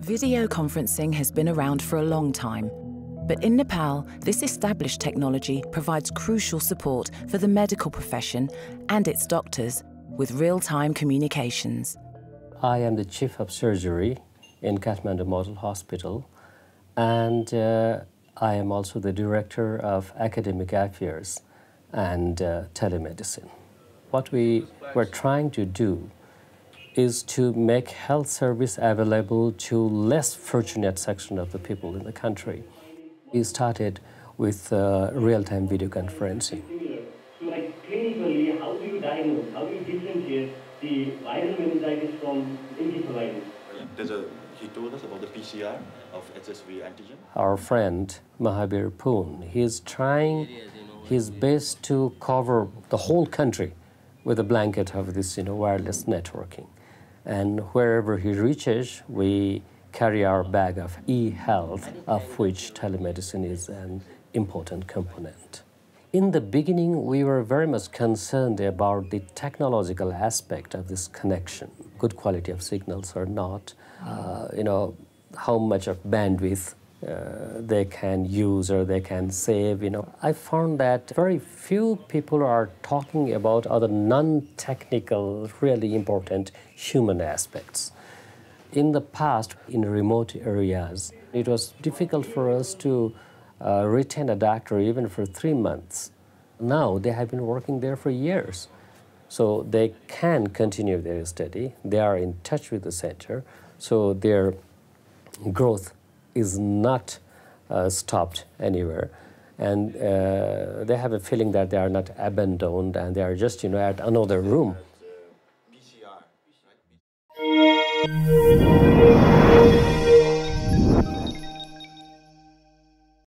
Video conferencing has been around for a long time, but in Nepal, this established technology provides crucial support for the medical profession and its doctors with real-time communications. I am the chief of surgery in Kathmandu Model Hospital, and uh, I am also the director of academic affairs and uh, telemedicine. What we were trying to do is to make health service available to less fortunate section of the people in the country. We started with uh, real-time video conferencing. Like clinically, how do you diagnose, how do you differentiate the viral meningitis from encephalitis? There's a, he told us about the PCR of HSV antigen. Our friend Mahabir Pun, he is trying his best to cover the whole country with a blanket of this you know, wireless networking. And wherever he reaches, we carry our bag of e-health, of which telemedicine is an important component. In the beginning, we were very much concerned about the technological aspect of this connection, good quality of signals or not, uh, you know, how much of bandwidth uh, they can use or they can save. You know, I found that very few people are talking about other non-technical, really important human aspects. In the past, in remote areas, it was difficult for us to uh, retain a doctor even for three months. Now they have been working there for years. So they can continue their study. They are in touch with the center. So their growth is not uh, stopped anywhere. And uh, they have a feeling that they are not abandoned and they are just, you know, at another room. Right?